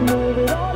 Move it all.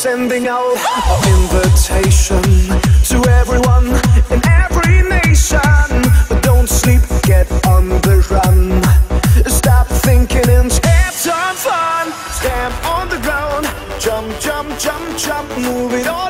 sending out an invitation to everyone in every nation. But don't sleep, get on the run. Stop thinking and have some fun. Stamp on the ground, jump, jump, jump, jump, move it all.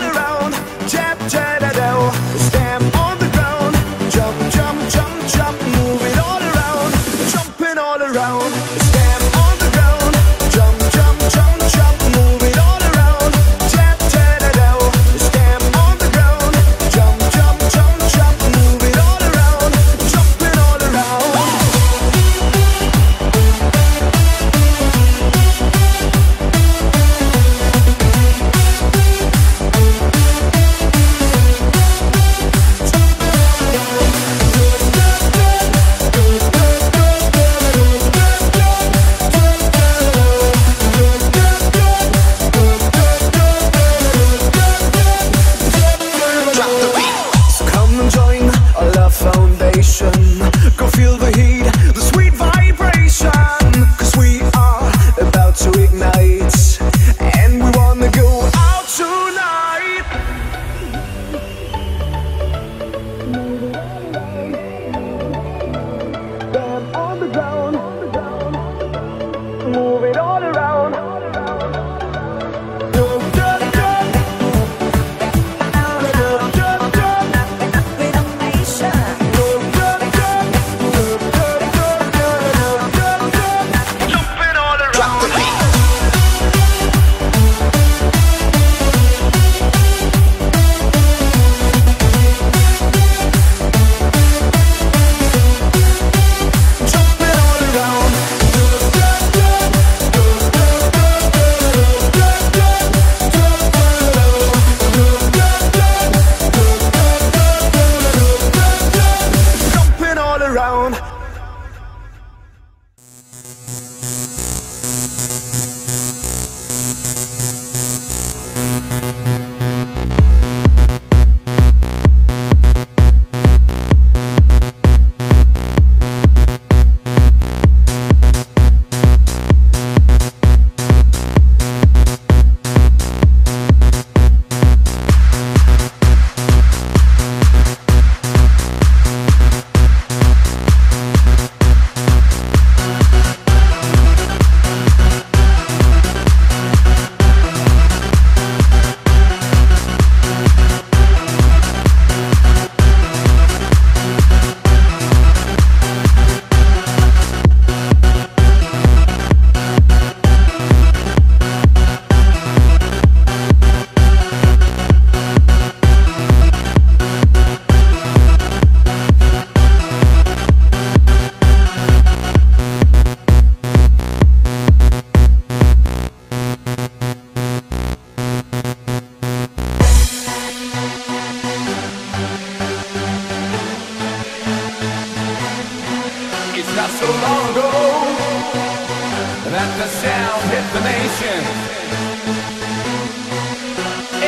Let the sound hit the nation.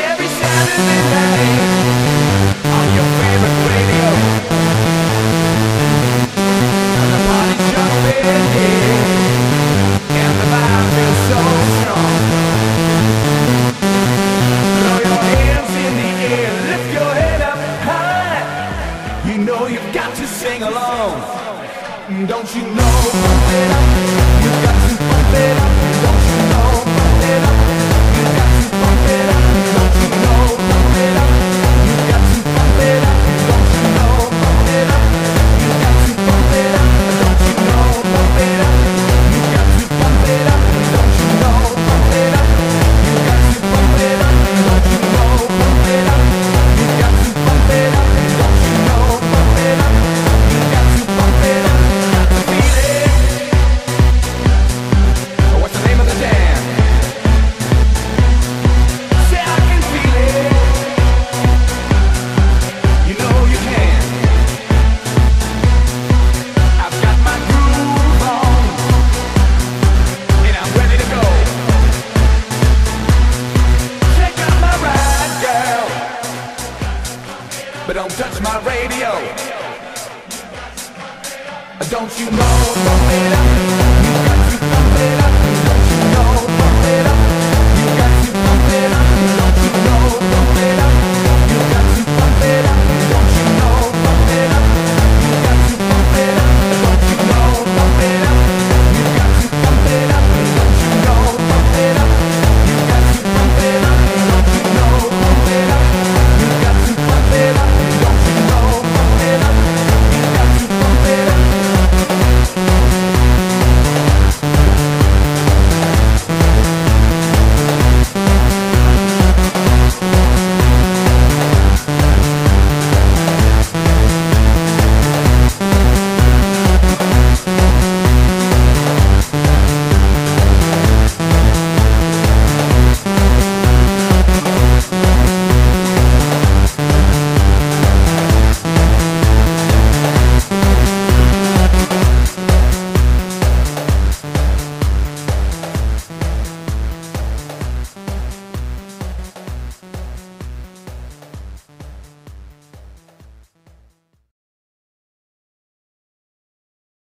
Every Saturday night on your favorite radio. And the party jumping in, and the vibe feels so strong. Throw your hands in the air, lift your head up high. You know you've got to sing along. Don't you know that I'm that I but don't touch my radio. Don't you know, pump it up, you got to pump it up.